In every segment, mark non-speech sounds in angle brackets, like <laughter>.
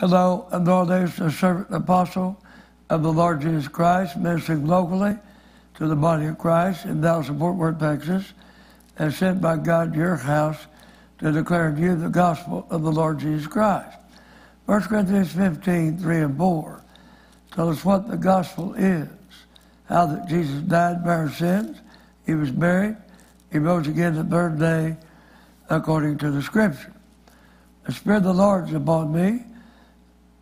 Hello, and all days the servant apostle of the Lord Jesus Christ, ministering locally to the body of Christ in Dallas Fort Worth, Texas, and sent by God to your house to declare to you the gospel of the Lord Jesus Christ. 1 Corinthians 15, 3 and 4 tell us what the gospel is, how that Jesus died for our sins, he was buried, he rose again the third day according to the scripture. The Spirit of the Lord is upon me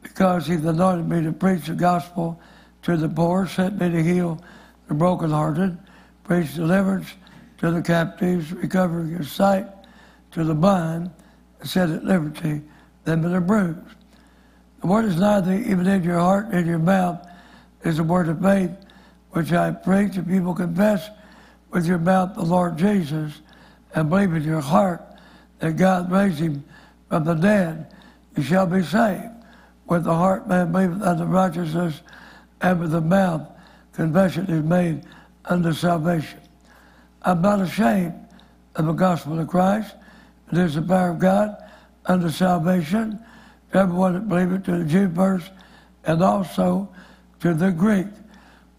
because he's anointed me to preach the gospel to the poor, sent me to heal the brokenhearted, preach deliverance to the captives, recovering his sight to the blind, and set at liberty them that are bruised. The word is neither even in your heart and in your mouth is the word of faith which I preach. If will confess with your mouth the Lord Jesus and believe in your heart that God raised him from the dead, you shall be saved. With the heart man believeth unto righteousness, and with the mouth confession is made unto salvation. I'm not ashamed of the gospel of Christ. It is the power of God unto salvation to everyone that believeth, to the Jew first, and also to the Greek.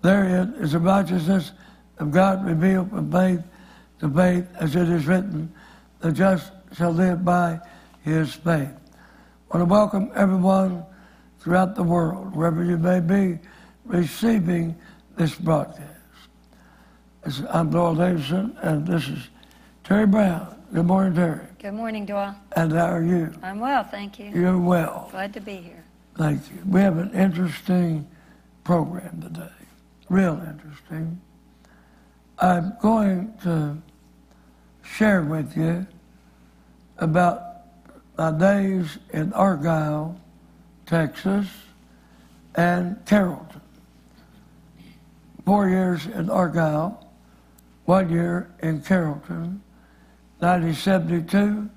Therein is the righteousness of God revealed from faith to faith, as it is written, the just shall live by his faith. I want to welcome everyone throughout the world, wherever you may be, receiving this broadcast. I'm Doyle Davidson, and this is Terry Brown. Good morning, Terry. Good morning, Doyle. And how are you? I'm well, thank you. You're well. Glad to be here. Thank you. We have an interesting program today, real interesting. I'm going to share with you about my days in Argyle, Texas, and Carrollton. Four years in Argyle, one year in Carrollton, 1972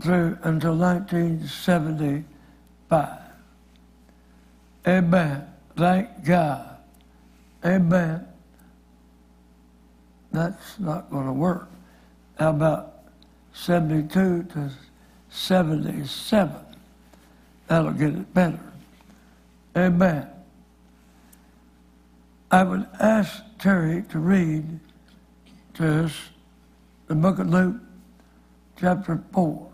through until 1975. Amen. Thank God. Amen. That's not going to work. How about 72 to 77? That'll get it better. Amen. I would ask Terry to read to us the book of Luke, chapter 4.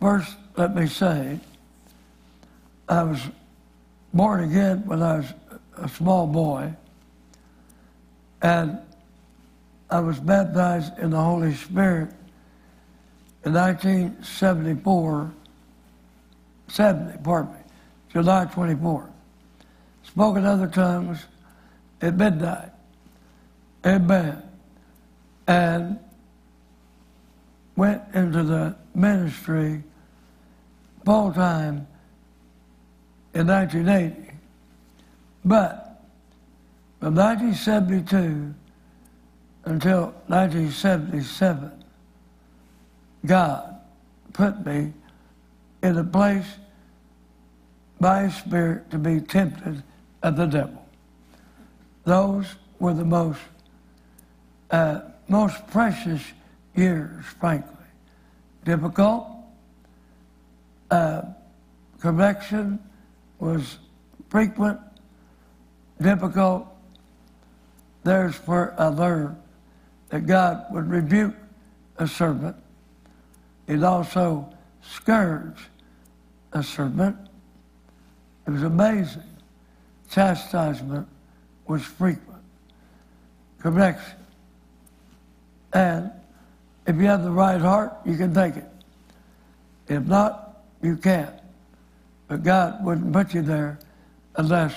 First, let me say, I was born again when I was a small boy, and I was baptized in the Holy Spirit in 1974, 70, pardon me, July 24. Spoke in other tongues at midnight. Amen. And went into the ministry full time in 1980. But from 1972 until 1977, God put me in a place by His Spirit to be tempted of the devil. Those were the most uh, most precious years, frankly. Difficult. Uh, correction was frequent, difficult. There's where I learned that God would rebuke a servant. He'd also scourge a servant. It was amazing. Chastisement was frequent. Correction. And if you have the right heart, you can take it. If not, you can't. But God wouldn't put you there unless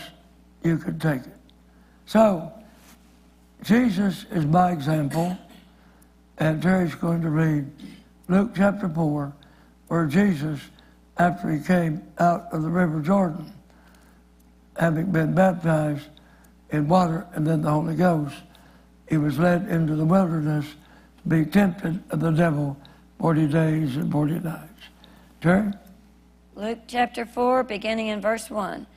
you could take it. So, Jesus is my example, and Terry's going to read Luke chapter 4, where Jesus, after he came out of the River Jordan, having been baptized in water and then the Holy Ghost, he was led into the wilderness to be tempted of the devil 40 days and 40 nights. Turn. Luke chapter 4, beginning in verse 1.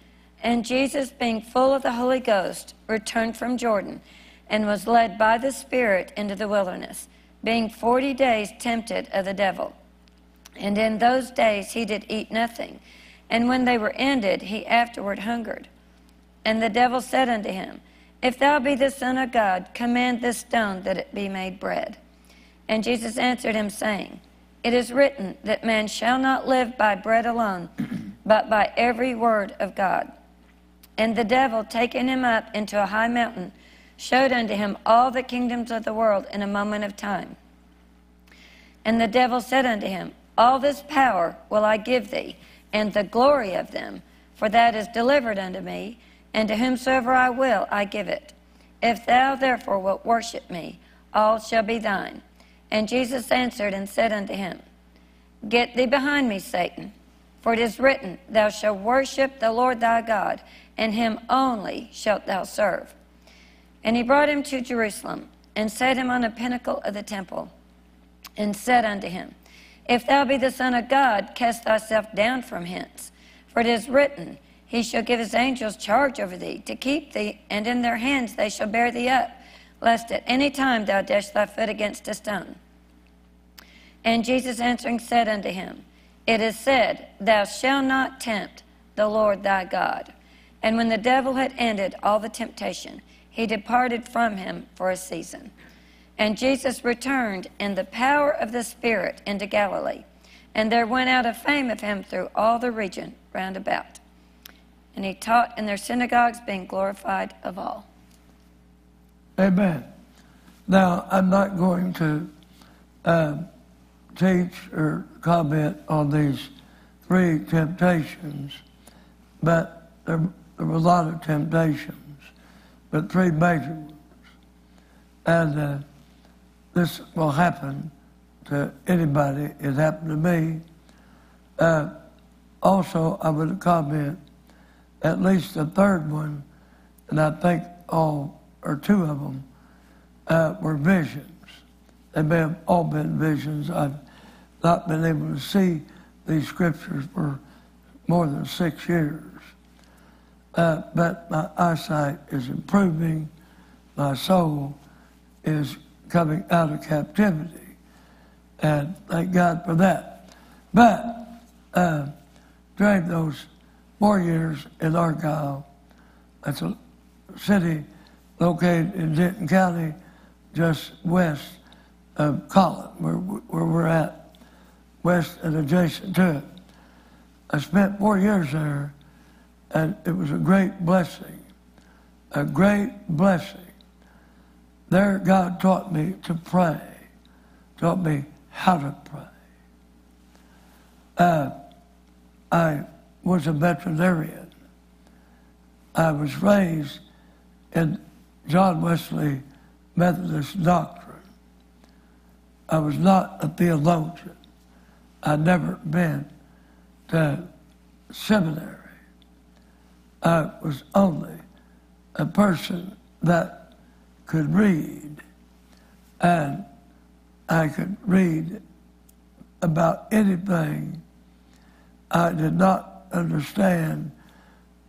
And Jesus, being full of the Holy Ghost, returned from Jordan and was led by the Spirit into the wilderness, being 40 days tempted of the devil. And in those days he did eat nothing. And when they were ended, he afterward hungered. And the devil said unto him, If thou be the Son of God, command this stone that it be made bread. And Jesus answered him, saying, It is written that man shall not live by bread alone, <clears throat> but by every word of God. And the devil, taking him up into a high mountain, showed unto him all the kingdoms of the world in a moment of time. And the devil said unto him, All this power will I give thee, and the glory of them, for that is delivered unto me, and to whomsoever I will I give it. If thou therefore wilt worship me, all shall be thine. And Jesus answered and said unto him, Get thee behind me, Satan, for it is written, Thou shalt worship the Lord thy God, and him only shalt thou serve. And he brought him to Jerusalem, and set him on a pinnacle of the temple, and said unto him, If thou be the Son of God, cast thyself down from hence. For it is written, He shall give his angels charge over thee, to keep thee, and in their hands they shall bear thee up, lest at any time thou dash thy foot against a stone. And Jesus answering said unto him, It is said, Thou shalt not tempt the Lord thy God. And when the devil had ended all the temptation, he departed from him for a season. And Jesus returned in the power of the Spirit into Galilee. And there went out a fame of him through all the region round about. And he taught in their synagogues, being glorified of all. Amen. Now, I'm not going to uh, teach or comment on these three temptations, but there, there were a lot of temptations, but three major ones. And uh, this will happen to anybody. It happened to me. Uh, also, I would comment at least the third one, and I think all or two of them uh, were visions. They may have all been visions. I've not been able to see these scriptures for more than six years. Uh, but my eyesight is improving. My soul is coming out of captivity. And thank God for that. But uh, during those four years in Argyle, that's a city located in Denton County, just west of Collin, where, where we're at, west and adjacent to it. I spent four years there, and it was a great blessing, a great blessing. There, God taught me to pray, taught me how to pray. Uh, I was a veterinarian. I was raised in John Wesley Methodist doctrine. I was not a theologian. I'd never been to seminary. I was only a person that could read, and I could read about anything I did not understand,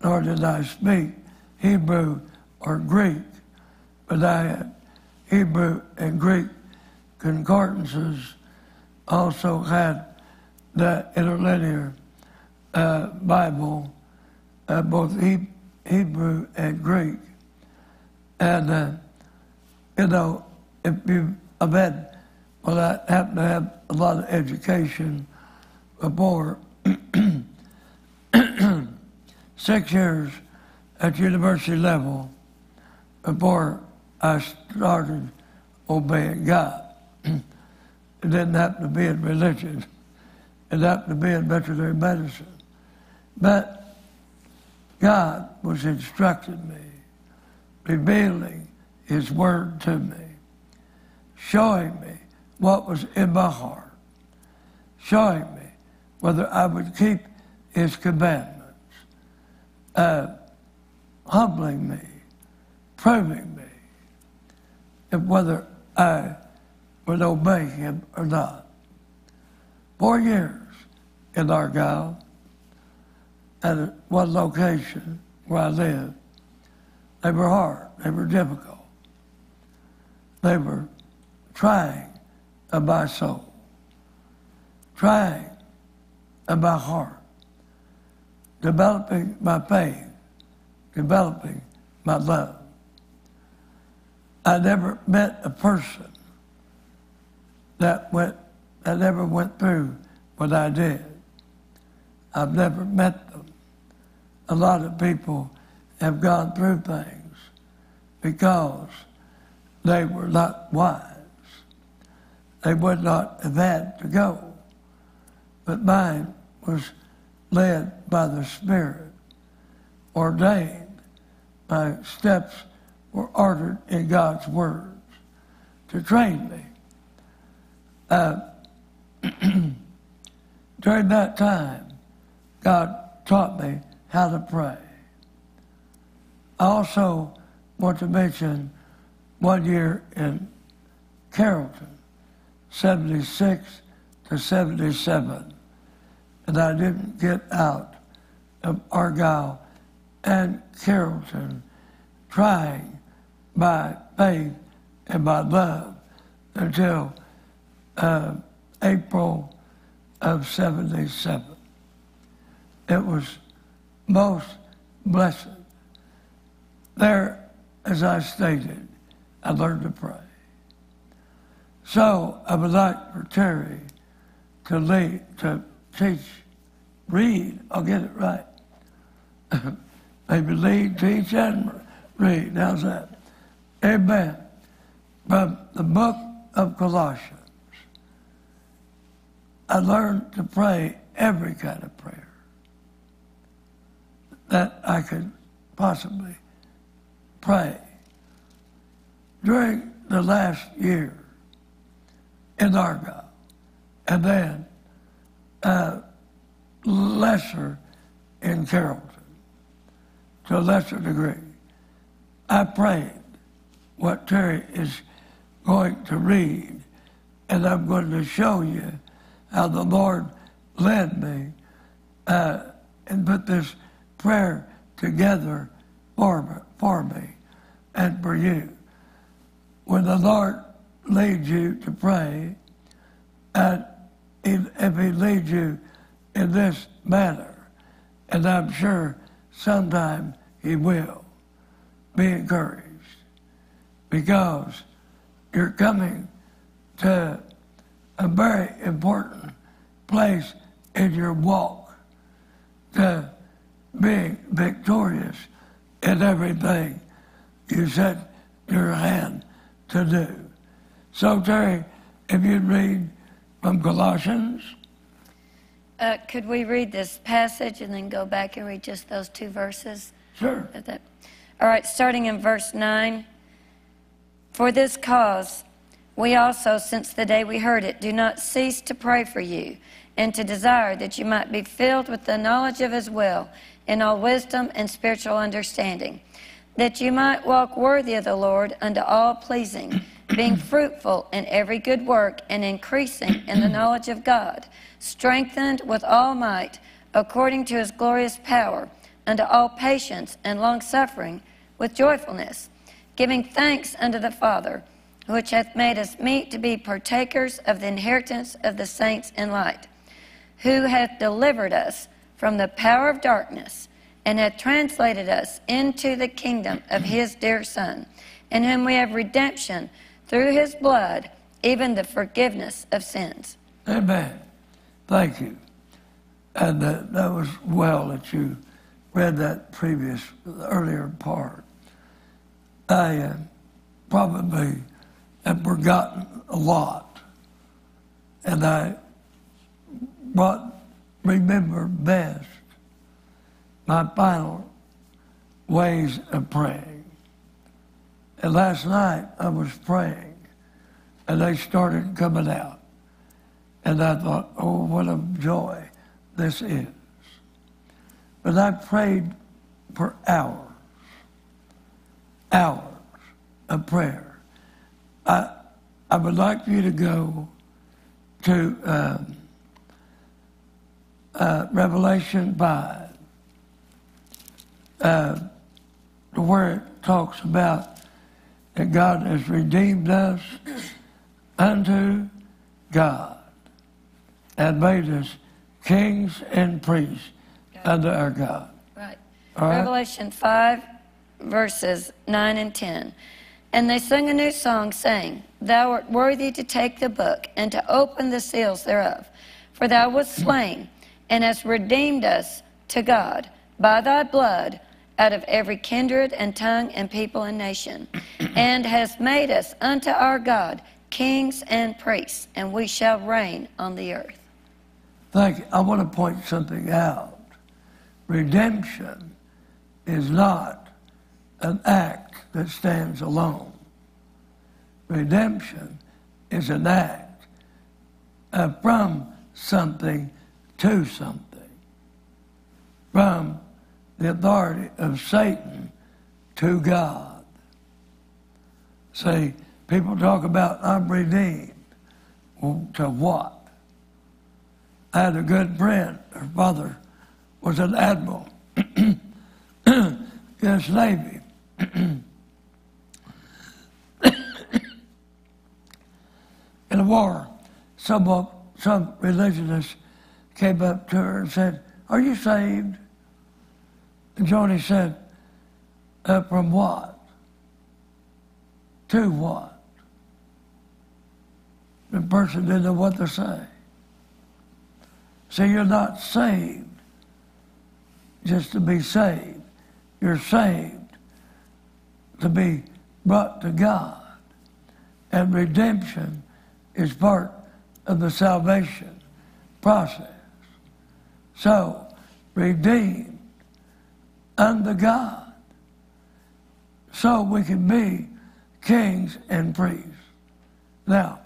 nor did I speak Hebrew or Greek, but I had Hebrew and Greek concordances, also had the interlinear uh, Bible, uh, both he- Hebrew and Greek. And, uh, you know, if you, had, well, I happen to have a lot of education before <clears throat> six years at university level before I started obeying God. <clears throat> it didn't happen to be in religion. It happened to be in veterinary medicine. But God was instructing me, revealing His Word to me, showing me what was in my heart, showing me whether I would keep His commandments, uh, humbling me, proving me, and whether I would obey Him or not. Four years in Argyle at one location where I lived. They were hard. They were difficult. They were trying my soul, trying my heart, developing my faith, developing my love. I never met a person that went that never went through what I did. I've never met them. A lot of people have gone through things because they were not wise. They would not have had to go. But mine was led by the Spirit, ordained. My steps were ordered in God's words to train me. Uh, <clears throat> during that time, God taught me how to pray. I also want to mention one year in Carrollton, 76 to 77, and I didn't get out of Argyle and Carrollton trying by faith and by love until uh, April of 77. It was most blessed. There, as I stated, I learned to pray. So I would like for Terry to lead, to teach, read, I'll get it right. <laughs> Maybe lead, teach, and read. How's that? Amen. From the book of Colossians. I learned to pray every kind of prayer that I could possibly pray. During the last year in Argyle, and then uh, lesser in Carrollton, to a lesser degree, I prayed what Terry is going to read, and I'm going to show you how the Lord led me uh, and put this prayer together for, for me and for you. When the Lord leads you to pray, and if He leads you in this manner, and I'm sure sometime He will, be encouraged. Because you're coming to a very important place in your walk to being victorious in everything you set your hand to do. So, Terry, if you'd read from Colossians. Uh, could we read this passage and then go back and read just those two verses? Sure. All right, starting in verse 9. For this cause, we also, since the day we heard it, do not cease to pray for you and to desire that you might be filled with the knowledge of His will in all wisdom and spiritual understanding, that you might walk worthy of the Lord unto all pleasing, <clears throat> being fruitful in every good work and increasing in the knowledge of God, strengthened with all might according to His glorious power, unto all patience and long suffering with joyfulness, giving thanks unto the Father which hath made us meet to be partakers of the inheritance of the saints in light, who hath delivered us from the power of darkness, and hath translated us into the kingdom of his dear Son, in whom we have redemption through his blood, even the forgiveness of sins. Amen. Thank you. And uh, that was well that you read that previous, earlier part. I uh, probably have forgotten a lot. And I brought, remember best my final ways of praying. And last night I was praying and they started coming out. And I thought, oh, what a joy this is. But I prayed for hours, hours of prayer. I, I would like you to go to uh, uh, Revelation 5, uh, where it talks about that God has redeemed us unto God and made us kings and priests unto our God. Right. Right. Revelation 5, verses 9 and 10. And they sung a new song, saying, Thou art worthy to take the book and to open the seals thereof. For thou wast slain and hast redeemed us to God by thy blood out of every kindred and tongue and people and nation, <clears throat> and has made us unto our God kings and priests, and we shall reign on the earth. Thank you. I want to point something out. Redemption is not an act that stands alone. Redemption is an act uh, from something to something, from the authority of Satan to God. See, people talk about I'm redeemed. Well, to what? I had a good friend. Her father was an admiral <clears throat> <clears throat> in the Navy. in the war, some, some religionists came up to her and said, Are you saved? And Joni said, uh, From what? To what? The person didn't know what to say. So you're not saved just to be saved. You're saved to be brought to God. And redemption is part of the salvation process. So, redeemed unto God. So we can be kings and priests. Now,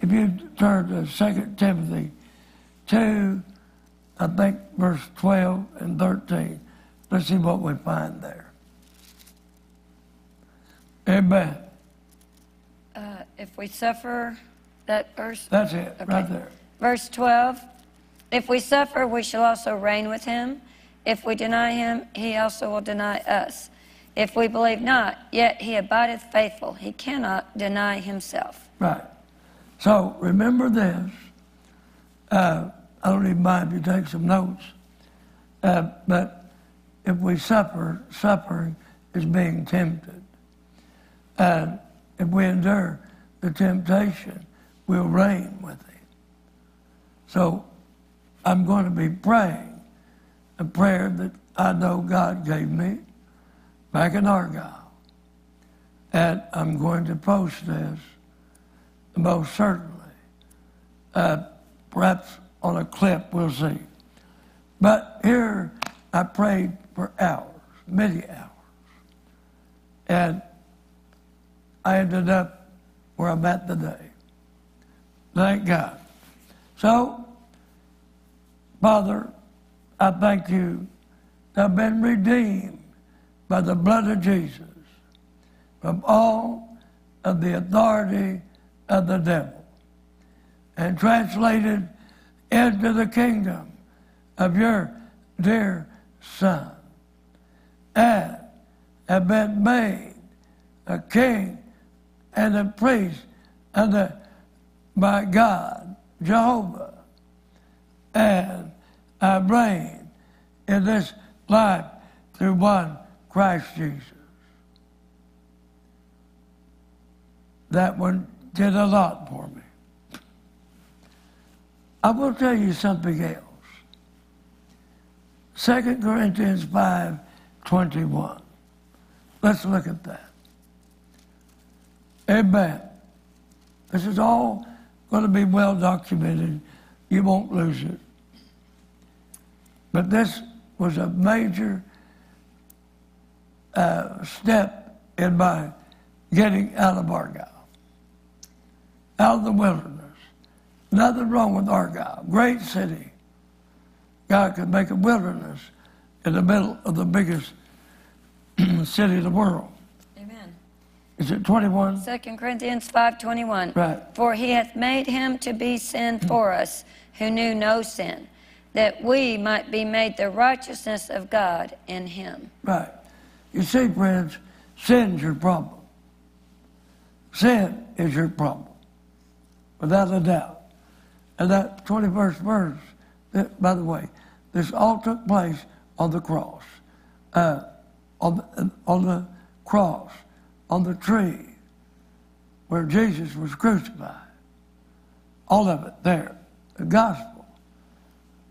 if you turn to 2 Timothy 2, I think verse 12 and 13, let's see what we find there. Amen. Uh, if we suffer, that verse? That's it, right there. Verse 12 If we suffer, we shall also reign with him. If we deny him, he also will deny us. If we believe not, yet he abideth faithful. He cannot deny himself. Right. So remember this. Uh, I don't even mind if you take some notes. Uh, but if we suffer, suffering is being tempted. And if we endure the temptation, we'll reign with him. So I'm going to be praying a prayer that I know God gave me back in Argyle. And I'm going to post this most certainly. Uh, perhaps on a clip, we'll see. But here I prayed for hours, many hours. And I ended up where I'm at today. Thank God. So, Father, I thank you. I've been redeemed by the blood of Jesus from all of the authority of the devil and translated into the kingdom of your dear Son and have been made a king and a priest unto my God, Jehovah. And I reign in this life through one Christ Jesus. That one did a lot for me. I will tell you something else. 2 Corinthians 5 21. Let's look at that. Amen. This is all going to be well documented. You won't lose it. But this was a major uh, step in my getting out of Argyle, out of the wilderness. Nothing wrong with Argyle, great city. God could make a wilderness in the middle of the biggest <clears throat> city in the world. Amen. Is it 21? 2 Corinthians 5.21 Right. For he hath made him to be sin for us, who knew no sin, that we might be made the righteousness of God in him. Right. You see, friends, sin's your problem. Sin is your problem, without a doubt. And that 21st verse by the way, this all took place on the cross, uh, on, the, on the cross, on the tree where Jesus was crucified. All of it there, the gospel.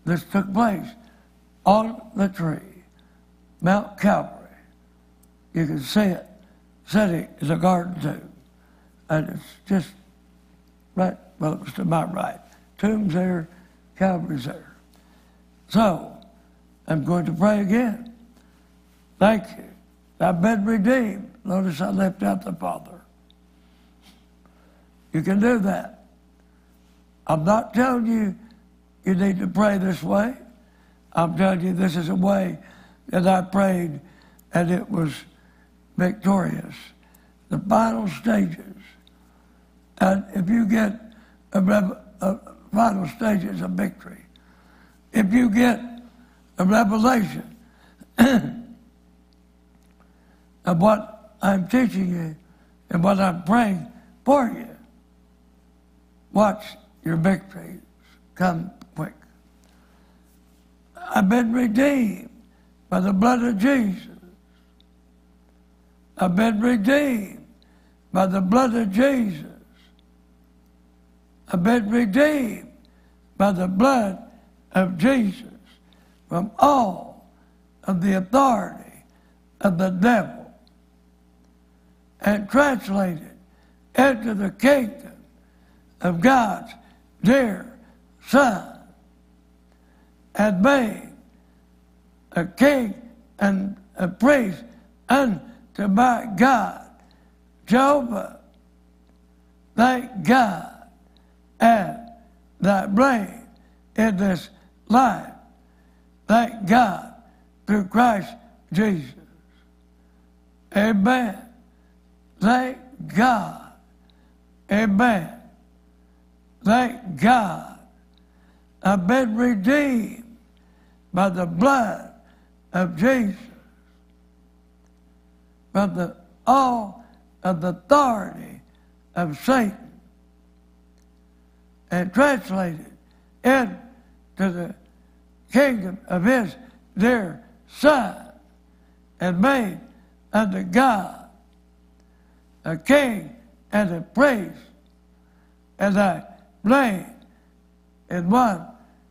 This took place on the tree, Mount Calvary. You can see it sitting in a garden tomb. And it's just right, well, to my right. Tomb's there, Calvary's there. So, I'm going to pray again. Thank you. I've been redeemed. Notice I left out the Father. You can do that. I'm not telling you you need to pray this way. I'm telling you this is a way that I prayed and it was victorious. The final stages. And if you get a, a final stages of victory, if you get a revelation <clears throat> of what I'm teaching you and what I'm praying for you, watch your victories come. I've been redeemed by the blood of Jesus. I've been redeemed by the blood of Jesus. I've been redeemed by the blood of Jesus from all of the authority of the devil and translated into the kingdom of God's dear Son and made a king and a priest unto my God, Jehovah. Thank God and that reign in this life. Thank God through Christ Jesus. Amen. Thank God. Amen. Thank God. I've been redeemed by the blood of Jesus. By the all of the authority of Satan and translated into the kingdom of his dear Son and made unto God a king and a priest, as I blame in one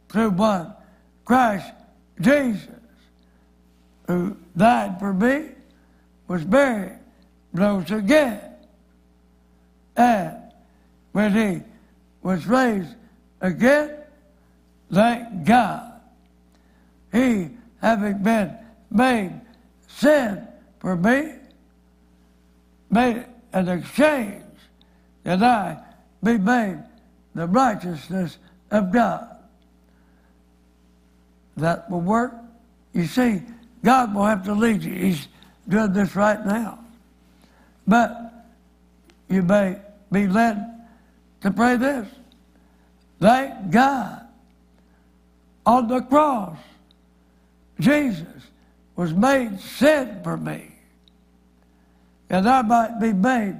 through one Christ Jesus, who died for me, was buried, rose again. And when he was raised again, thank God. He, having been made sin for me, made an exchange that I be made the righteousness of God. That will work. You see, God will have to lead you. He's doing this right now. But you may be led to pray this. Thank God on the cross, Jesus was made sin for me, and I might be made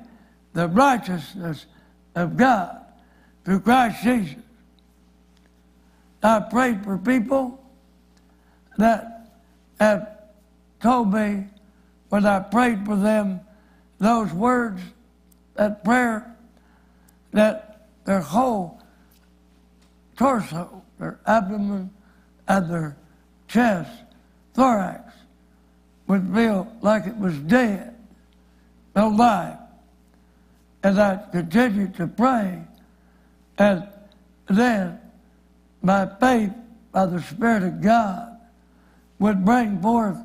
the righteousness of God through Christ Jesus. I prayed for people that have told me when I prayed for them those words, that prayer, that their whole torso, their abdomen, and their chest, thorax, would feel like it was dead, no life. And I continued to pray, and then my faith by the Spirit of God would bring forth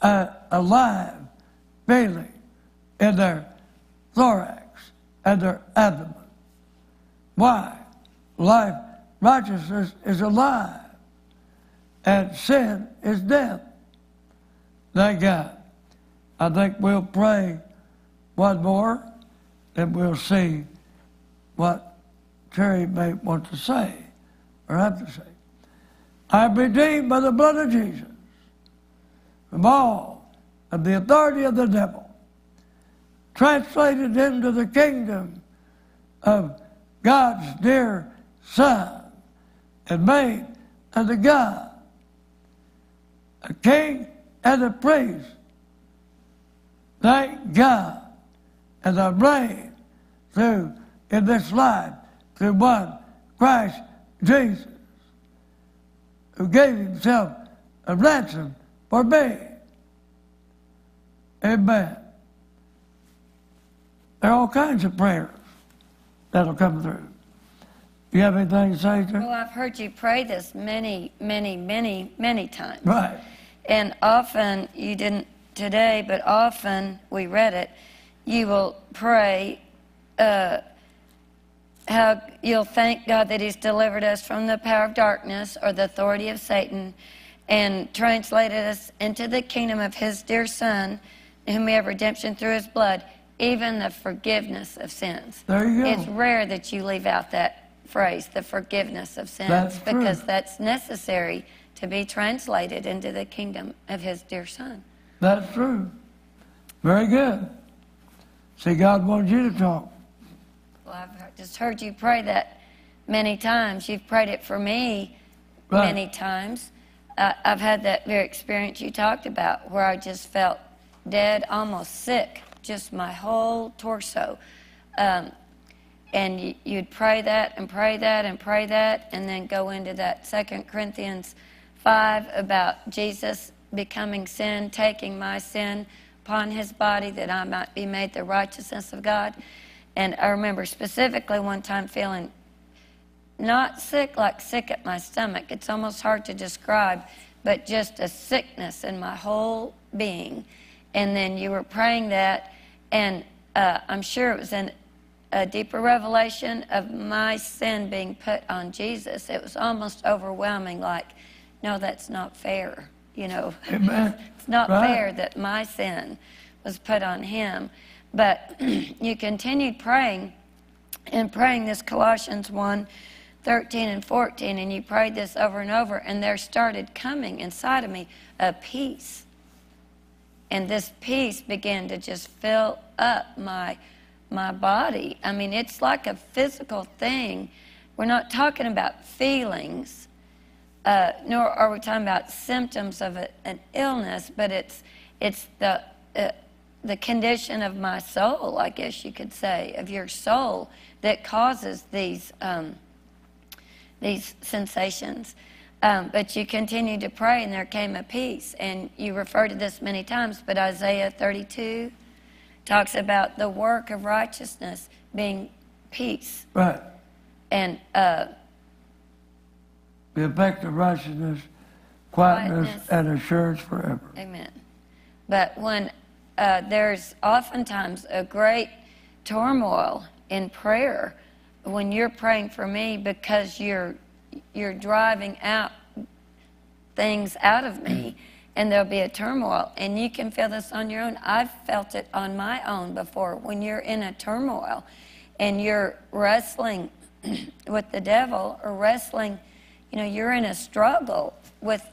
a, a live feeling in their thorax and their abdomen. Why? Life, righteousness is alive, and sin is death. Thank God. I think we'll pray one more, and we'll see what Terry may want to say or have to say. I am redeemed by the blood of Jesus from all of the authority of the devil, translated into the kingdom of God's dear Son and made unto God, a king and a priest. Thank God as I reign through in this life through one Christ Jesus, who gave himself a ransom for me. Amen. There are all kinds of prayers that'll come through. Do you have anything to say, sir? Well, I've heard you pray this many, many, many, many times. Right. And often, you didn't today, but often we read it, you will pray uh, how you'll thank God that He's delivered us from the power of darkness or the authority of Satan and translated us into the kingdom of His dear Son, in whom we have redemption through His blood, even the forgiveness of sins. There you go. It's rare that you leave out that phrase, the forgiveness of sins, That's true. because that's necessary to be translated into the kingdom of His dear Son. That's true. Very good. See, God wants you to talk. Well, I've just heard you pray that many times. You've prayed it for me Right. many times. Uh, I've had that very experience you talked about where I just felt dead, almost sick, just my whole torso. Um, and you, you'd pray that and pray that and pray that, and then go into that Second Corinthians 5 about Jesus becoming sin, taking my sin upon his body that I might be made the righteousness of God. And I remember specifically one time feeling not sick like sick at my stomach. It's almost hard to describe, but just a sickness in my whole being. And then you were praying that, and uh, I'm sure it was in a deeper revelation of my sin being put on Jesus. It was almost overwhelming, like, no, that's not fair. You know, <laughs> it's not Right. fair that my sin was put on him. But <clears throat> you continued praying and praying this Colossians 1 13 and 14, and you prayed this over and over, and there started coming inside of me a peace. And this peace began to just fill up my my body. I mean, it's like a physical thing. We're not talking about feelings, uh, nor are we talking about symptoms of a, an illness, but it's it's the uh, the condition of my soul, I guess you could say, of your soul that causes these um, these sensations. Um, but you continued to pray, and there came a peace. And you refer to this many times, but Isaiah 32 talks about the work of righteousness being peace. Right. And uh, The effect of righteousness, quietness, Quietness. and assurance forever. Amen. But when uh, there's oftentimes a great turmoil in prayer, when you're praying for me because you're you're driving out things out of me, and there'll be a turmoil, and you can feel this on your own. I've felt it on my own before. When you're in a turmoil, and you're wrestling <clears throat> with the devil or wrestling, you know, you're in a struggle with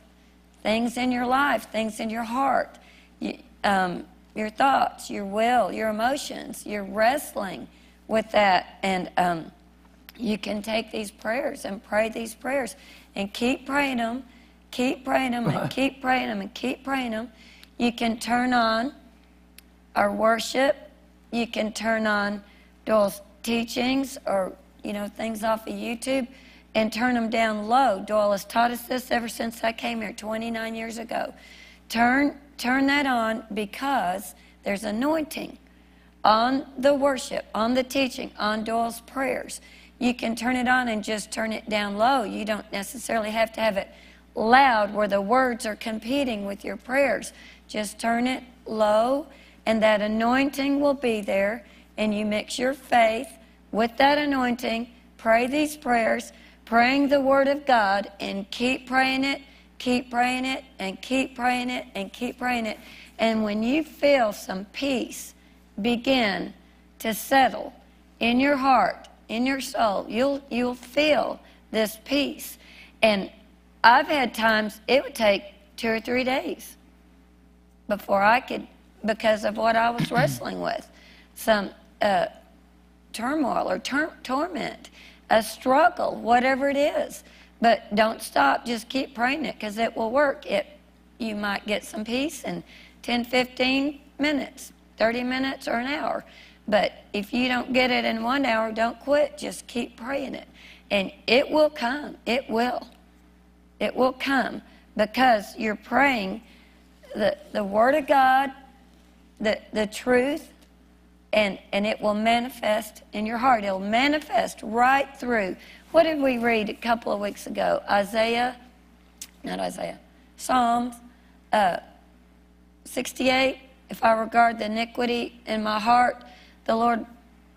things in your life, things in your heart, you, um, your thoughts, your will, your emotions. You're wrestling with that. And um, you can take these prayers and pray these prayers and keep praying them, keep praying them, <laughs> and keep praying them, and keep praying them. You can turn on our worship. You can turn on Doyle's teachings or, you know, things off of YouTube and turn them down low. Doyle has taught us this ever since I came here 29 years ago. Turn, turn that on because there's anointing on the worship, on the teaching, on Doyle's prayers. You can turn it on and just turn it down low. You don't necessarily have to have it loud where the words are competing with your prayers. Just turn it low, and that anointing will be there. And you mix your faith with that anointing, pray these prayers, praying the Word of God, and keep praying it, keep praying it, and keep praying it, and keep praying it. And when you feel some peace, begin to settle in your heart, in your soul. You'll you'll feel this peace. And I've had times it would take two or three days before I could, because of what I was wrestling with, some uh, turmoil or tur- torment, a struggle, whatever it is. But don't stop. Just keep praying it because it will work. It, you might get some peace in 10, 15 minutes, 30 minutes, or an hour. But if you don't get it in one hour, don't quit. Just keep praying it. And it will come. It will. It will come because you're praying the, the Word of God, the, the truth, and, and it will manifest in your heart. It'll manifest right through. What did we read a couple of weeks ago? Isaiah, not Isaiah, Psalms uh, 68. If I regard the iniquity in my heart, the Lord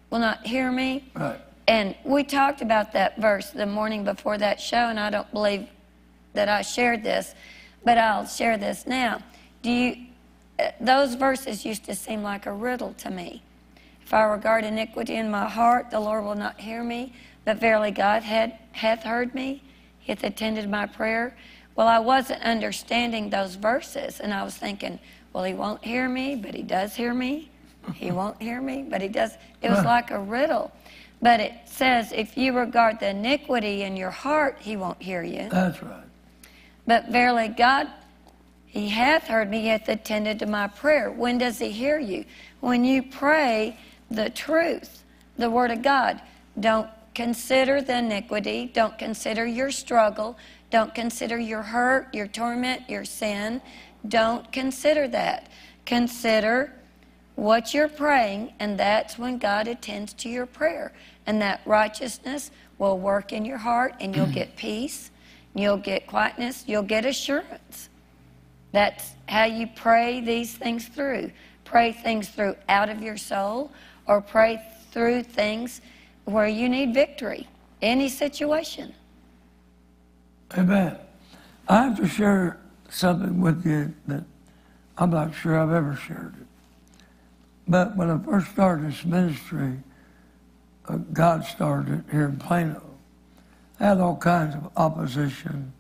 will not hear me. Right. And we talked about that verse the morning before that show, and I don't believe that I shared this, but I'll share this now. Do you? Uh, those verses used to seem like a riddle to me. If I regard iniquity in my heart, the Lord will not hear me. But verily God had, hath heard me, He hath attended my prayer. Well, I wasn't understanding those verses, and I was thinking, well, He won't hear me, but He does hear me. He <laughs> won't hear me, but He does. It was like a riddle. But it says, if you regard the iniquity in your heart, He won't hear you. That's right. But verily God, He hath heard me, He hath attended to my prayer. When does He hear you? When you pray the truth, the Word of God. Don't consider the iniquity. Don't consider your struggle. Don't consider your hurt, your torment, your sin. Don't consider that. Consider what you're praying, and that's when God attends to your prayer. And that righteousness will work in your heart, and you'll get <clears throat> peace, you'll get quietness, you'll get assurance. That's how you pray these things through. Pray things through out of your soul, or pray through things where you need victory, any situation. Amen. I have to share something with you that I'm not sure I've ever shared it. But when I first started this ministry, uh, God started it here in Plano. I had all kinds of opposition.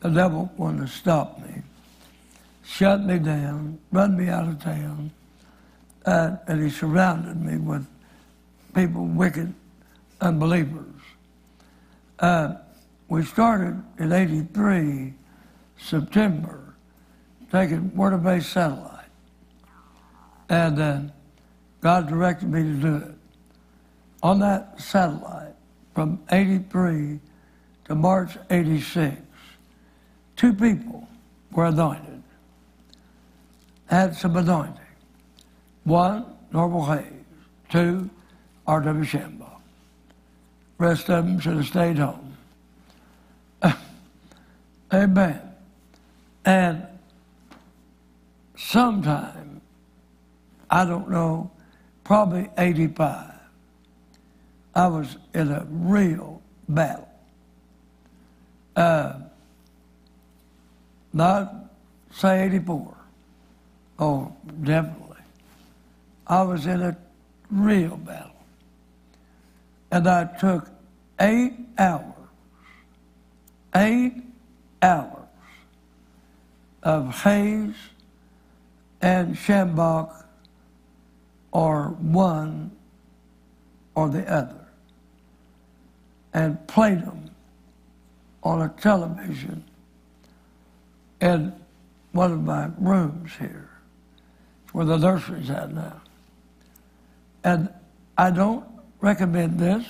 The devil wanted to stop me, shut me down, run me out of town, uh, and he surrounded me with people, wicked unbelievers. Uh, we started in 83, September, taking water based satellite. And uh, God directed me to do it. On that satellite, from 83 to March 86, two people were anointed, had some anointing. One, Norval Hayes. Two, R.W. Schambach. Rest of them should have stayed home. <coughs> Amen. And sometime, I don't know, probably 85, I was in a real battle. Uh, not say 84. Oh, definitely. I was in a real battle. And I took eight hours, eight hours of Hayes and Schambach or one or the other and played them on a television in one of my rooms here where the nursery's at now. And I don't recommend this.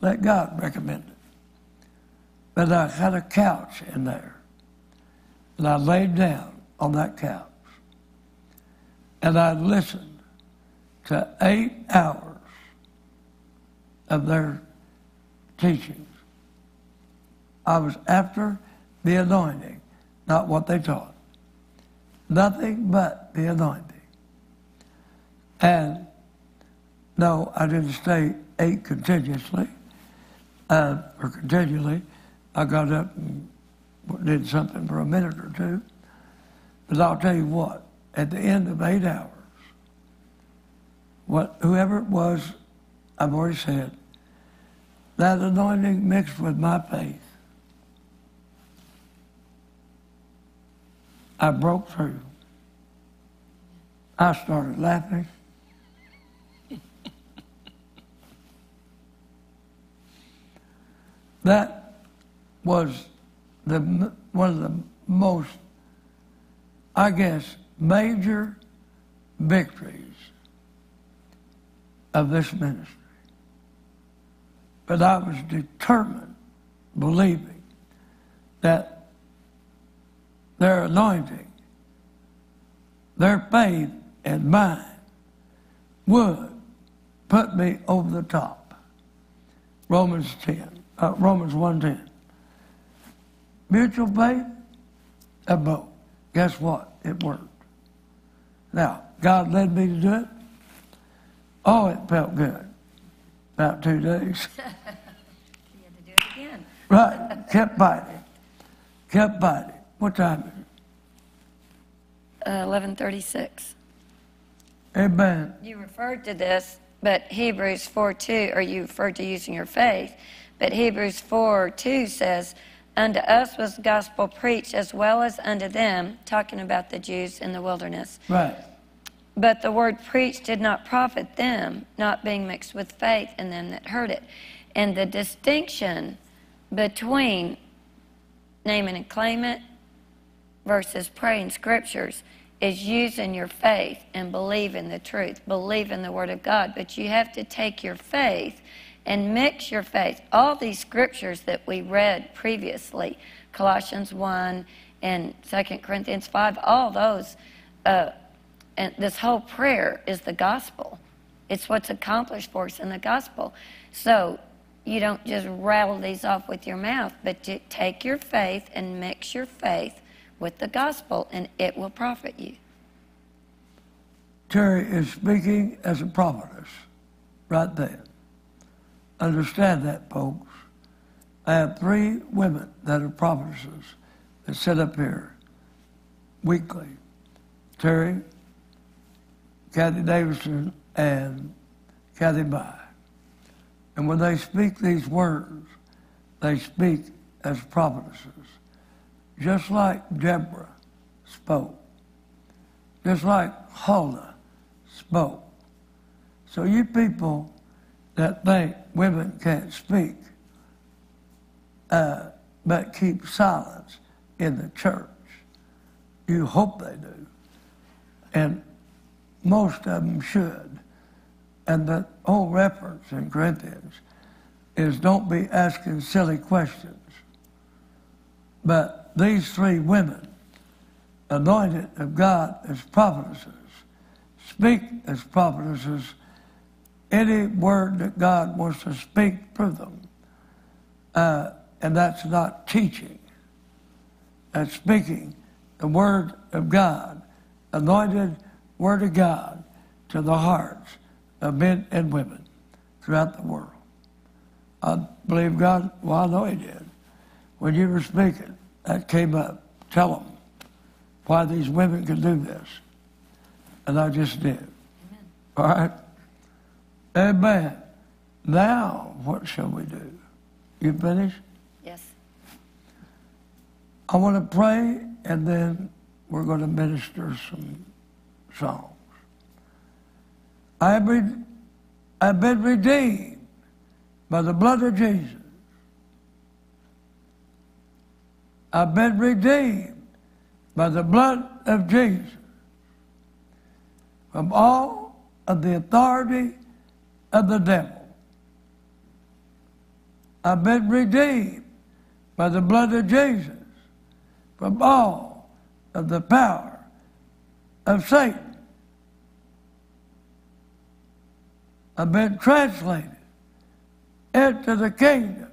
Let God recommend it. But I had a couch in there. And I laid down on that couch. And I listened to eight hours of their teachings. I was after the anointing, not what they taught. Nothing but the anointing. And no, I didn't stay eight continuously uh, or continually. I got up and did something for a minute or two. But I'll tell you what, at the end of eight hours, what whoever it was, I've already said, that anointing mixed with my faith. I broke through. I started laughing. That was the one of the most, I guess, major victories of this ministry. But I was determined, believing that their anointing, their faith, and mine would put me over the top. Romans 10, uh, Romans 1.10. Mutual faith, a boat. Guess what? It worked. Now, God led me to do it. Oh, it felt good. About two days. <laughs> You had to do it again. right. Kept fighting. Kept fighting. What time is it? Uh, 1136. Amen. You referred to this, but Hebrews 4 2, or you referred to using your faith, but Hebrews 4 2 says, Unto us was the gospel preached as well as unto them, talking about the Jews in the wilderness. Right. But the word preached did not profit them, not being mixed with faith in them that heard it. And the distinction between naming and claim it versus praying scriptures is using your faith and believing the truth, believing the Word of God. But you have to take your faith and mix your faith. All these scriptures that we read previously, Colossians 1 and 2 Corinthians 5, all those, uh, and this whole prayer is the gospel. It's what's accomplished for us in the gospel. So you don't just rattle these off with your mouth, but you take your faith and mix your faith with the gospel, and it will profit you. Terry is speaking as a prophetess right there. Understand that, folks. I have three women that are prophetesses that sit up here weekly Terry, Kathy Davidson, and Kathy By. And when they speak these words, they speak as prophetesses, just like Deborah spoke, just like Huldah spoke. So you people that think women can't speak, uh, but keep silence in the church, you hope they do. And most of them should. And the whole reference in Corinthians is don't be asking silly questions. But these three women, anointed of God as prophetesses, speak as prophetesses any word that God wants to speak through them. Uh, and that's not teaching. That's speaking the word of God, anointed word of God to the hearts of men and women throughout the world. I believe God, well, I know He did. When you were speaking, that came up. Tell them why these women can do this. And I just did. Amen. All right? Amen. Now, what shall we do? You finished? Yes. I want to pray, and then we're going to minister some songs. I have been, I've been redeemed by the blood of Jesus. I've been redeemed by the blood of Jesus from all of the authority of the devil. I've been redeemed by the blood of Jesus from all of the power of Satan. I've been translated into the kingdom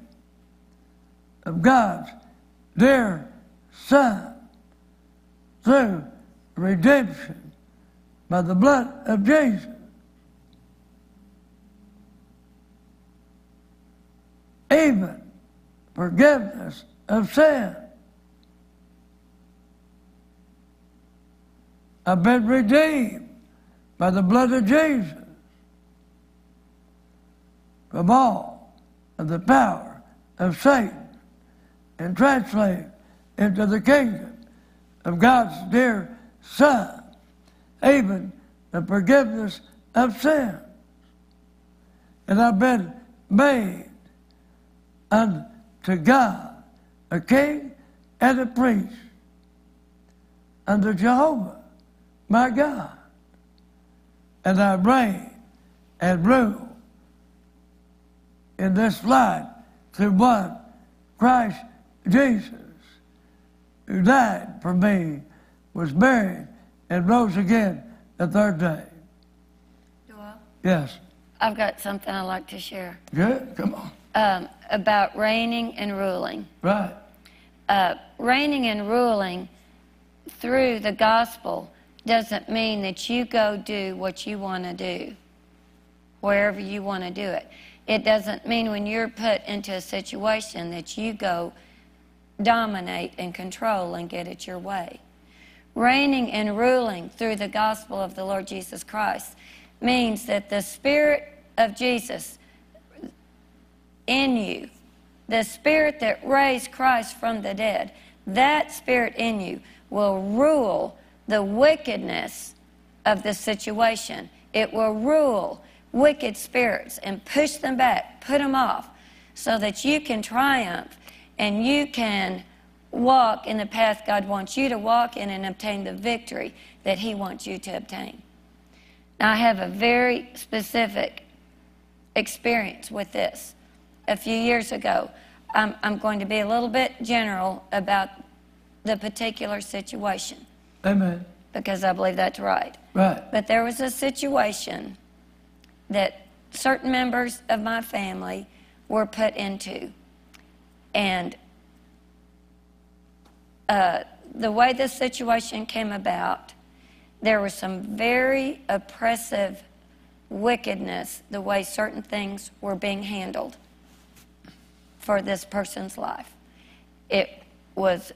of God's dear Son through redemption by the blood of Jesus. Even forgiveness of sin. I've been redeemed by the blood of Jesus from all of the power of Satan and translated into the kingdom of God's dear Son, even the forgiveness of sins. And I've been made unto God a king and a priest under Jehovah, my God. And I reign and rule in this life through one, Christ Jesus, who died for me, was buried, and rose again the third day. Joel, Yes. I've got something I'd like to share Good? Come on. Um, about reigning and ruling. Right. uh, reigning and ruling through the gospel doesn't mean that you go do what you want to do, wherever you want to do it. It doesn't mean when you're put into a situation that you go dominate and control and get it your way. Reigning and ruling through the gospel of the Lord Jesus Christ means that the Spirit of Jesus in you, the Spirit that raised Christ from the dead, that Spirit in you will rule the wickedness of the situation. It will rule wicked spirits and push them back, put them off, so that you can triumph and you can walk in the path God wants you to walk in and obtain the victory that He wants you to obtain. Now, I have a very specific experience with this. A few years ago, I'm, I'm going to be a little bit general about the particular situation Amen. because I believe that's right. Right. But there was a situation that certain members of my family were put into. And uh, the way this situation came about, there was some very oppressive wickedness, the way certain things were being handled for this person's life. It was,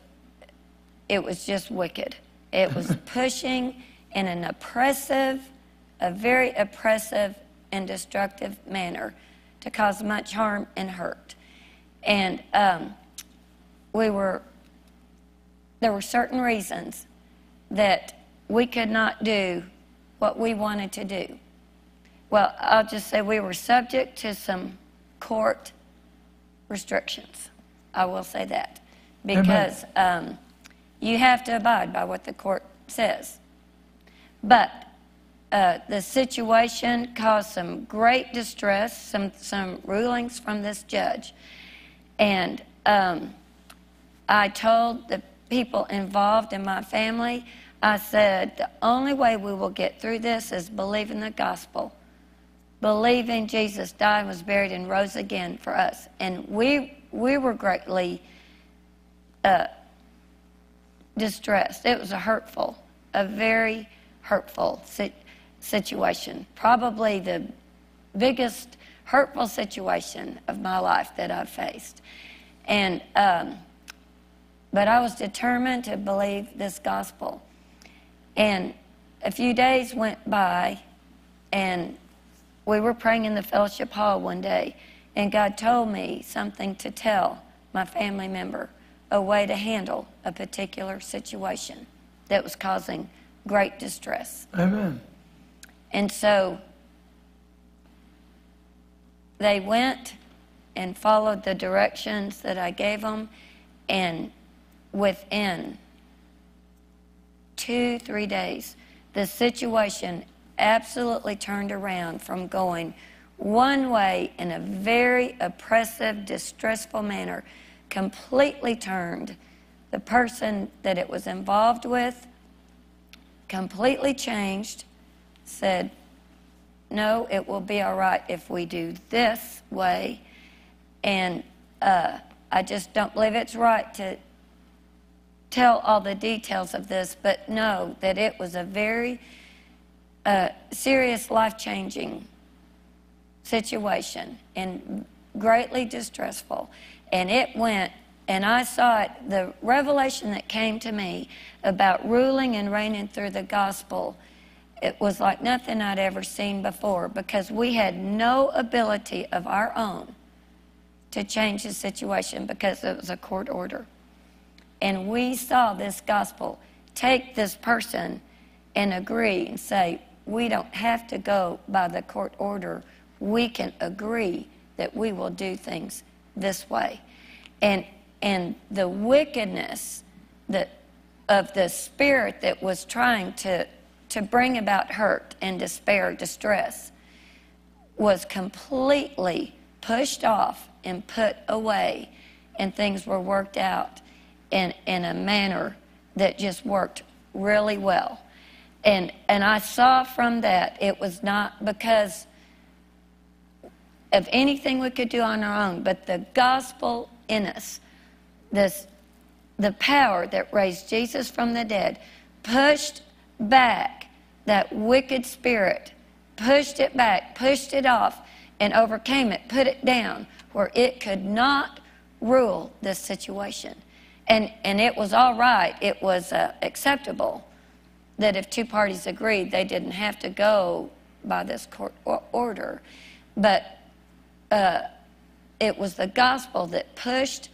it was just wicked. It was <laughs> pushing in an oppressive, a very oppressive and destructive manner to cause much harm and hurt. And um, we were, there were certain reasons that we could not do what we wanted to do. Well, I'll just say we were subject to some court restrictions. I will say that. Because um, you have to abide by what the court says. But uh, the situation caused some great distress, some, some rulings from this judge. And um, I told the people involved in my family, I said, the only way we will get through this is believing the gospel. Believing Jesus died, was buried, and rose again for us. And we, we were greatly uh, distressed. It was a hurtful, a very hurtful si- situation. Probably the biggest hurtful situation of my life that I've faced. And, um, but I was determined to believe this gospel. And a few days went by, and we were praying in the fellowship hall one day, and God told me something to tell my family member, a way to handle a particular situation that was causing great distress. Amen. And so they went and followed the directions that I gave them, and within two, three days, the situation absolutely turned around from going one way in a very oppressive, distressful manner, completely turned. The person that it was involved with completely changed, said, No, it will be all right if we do this way. And uh, I just don't believe it's right to tell all the details of this, but know that it was a very uh, serious, life changing situation and greatly distressful. And it went, and I saw it, the revelation that came to me about ruling and reigning through the gospel. It was like nothing I'd ever seen before because we had no ability of our own to change the situation because it was a court order. And we saw this gospel take this person and agree and say, we don't have to go by the court order. We can agree that we will do things this way. And and the wickedness that, of the spirit that was trying to, to bring about hurt and despair, distress, was completely pushed off and put away, and things were worked out in, in a manner that just worked really well. And, and I saw from that it was not because of anything we could do on our own, but the gospel in us, this, the power that raised Jesus from the dead, pushed back that wicked spirit, pushed it back, pushed it off, and overcame it, put it down where it could not rule this situation. And, and it was all right, it was uh, acceptable that if two parties agreed, they didn't have to go by this court order. But uh, it was the gospel that pushed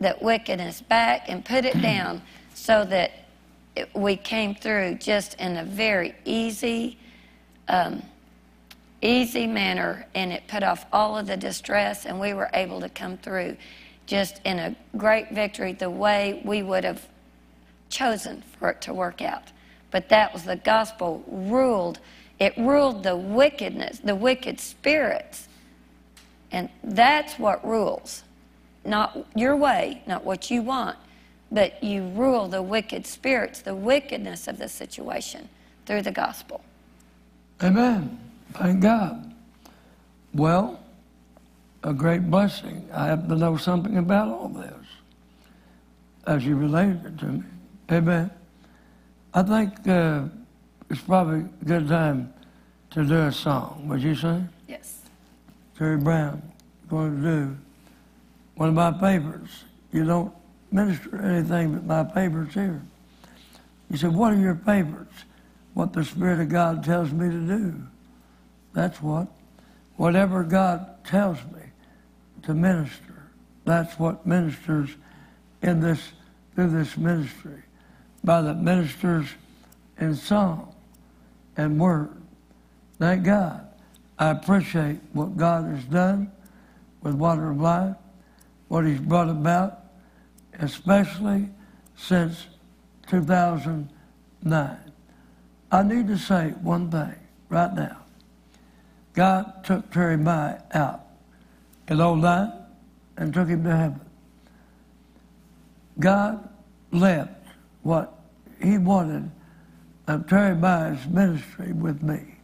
that wickedness back and put it <clears throat> down so that it, we came through just in a very easy, um, easy manner, and it put off all of the distress, and we were able to come through just in a great victory the way we would have chosen for it to work out. But that was the gospel ruled. It ruled the wickedness, the wicked spirits. And that's what rules. Not your way, not what you want, but you rule the wicked spirits, the wickedness of the situation through the gospel. Amen. Thank God. Well, a great blessing. I happen to know something about all this as you related it to me. Amen. I think uh, it's probably a good time to do a song. Would you say? Yes. Terry Brown going to do one of my papers. You don't minister anything but my papers here. He said, What are your papers? What the Spirit of God tells me to do. That's what. Whatever God tells me to minister. That's what ministers in this through this ministry. By the ministers in song and word. Thank God. I appreciate what God has done with Water of Life, what He's brought about, especially since 2009. I need to say one thing right now. God took Terry Mai out all that oh and took him to heaven. God left what he wanted of Terry Mai's ministry with me.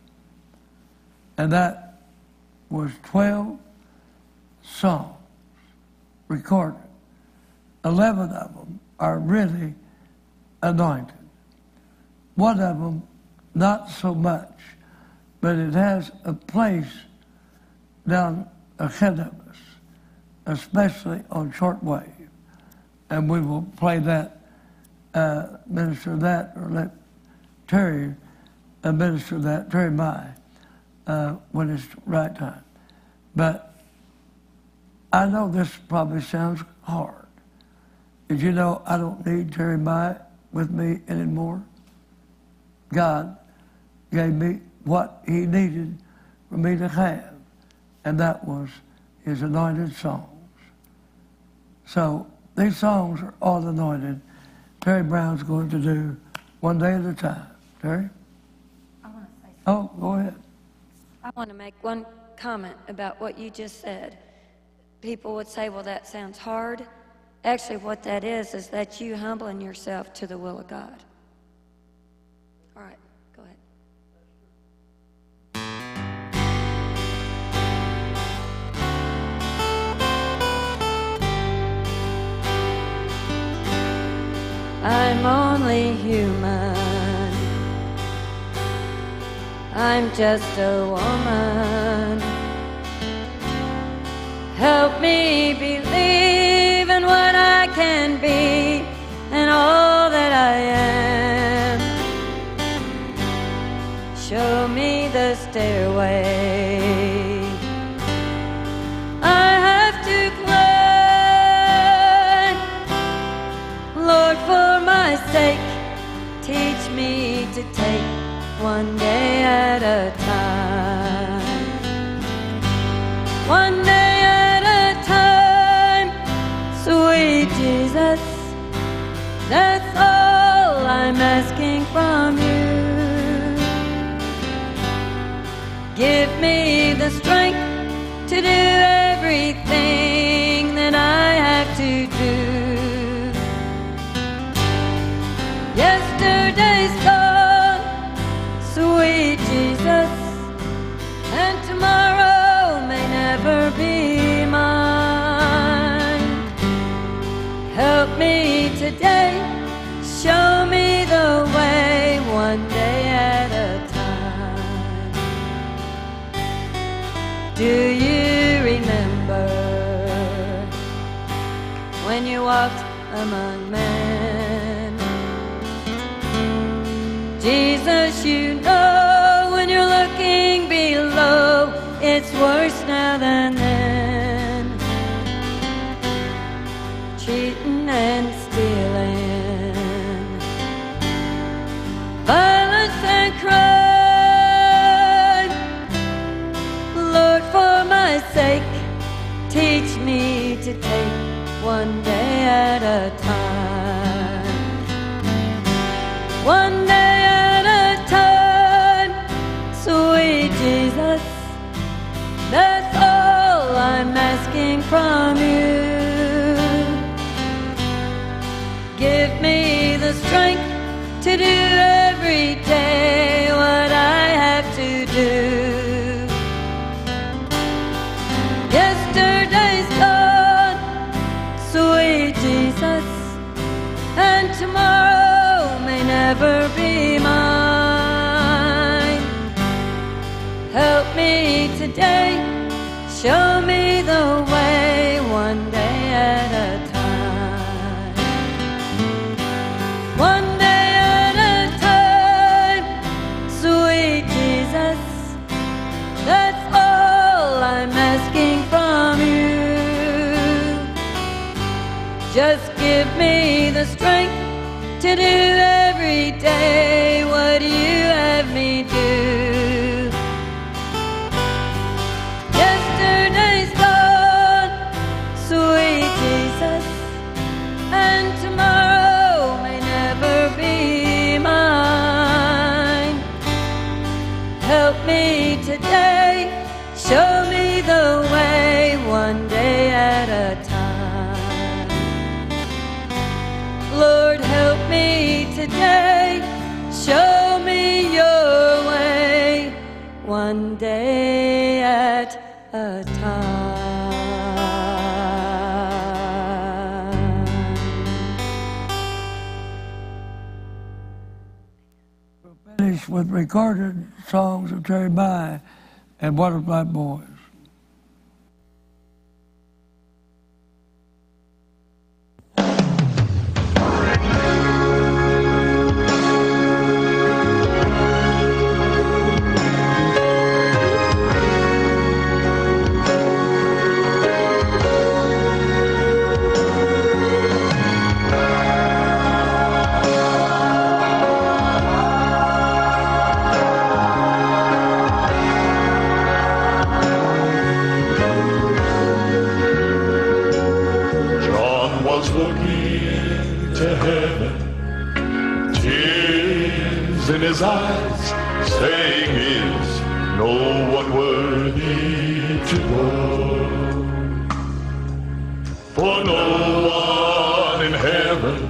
And that was 12 songs recorded. 11 of them are really anointed. One of them, not so much, but it has a place down ahead of us, especially on shortwave. And we will play that, uh, minister that, or let Terry uh, minister that, Terry by uh, when it's right time. But I know this probably sounds hard. Did you know I don't need Terry Mai with me anymore? God gave me what he needed for me to have and that was his anointed songs. So these songs are all anointed. Terry Brown's going to do one day at a time. Terry? I want to say something. Oh, go ahead. I want to make one comment about what you just said. People would say, well, that sounds hard. Actually, what that is, is that you humbling yourself to the will of God. All right. I'm only human. I'm just a woman. Help me believe in what I can be and all that I am. Show me the stairway. Take one day at a time. One day at a time, sweet Jesus, that's all I'm asking from you. Give me the strength to do it. Trying. it is. recorded songs of Terry By and Waterfly Boys. For no one in heaven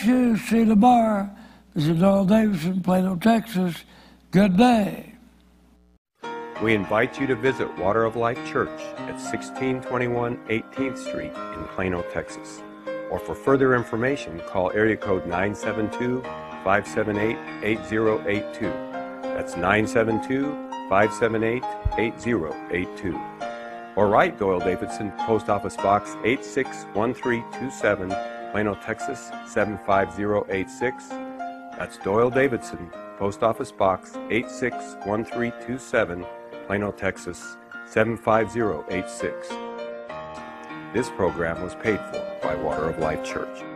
See you tomorrow. This is Doyle Davidson, Plano, Texas. Good day. We invite you to visit Water of Life Church at 1621 18th Street in Plano, Texas. Or for further information, call area code 972 578 8082. That's 972 578 8082. Or write Doyle Davidson, Post Office Box 861327, Plano, Texas 75086. That's Doyle Davidson, Post Office Box 861327, Plano, Texas 75086. This program was paid for by Water of Life Church.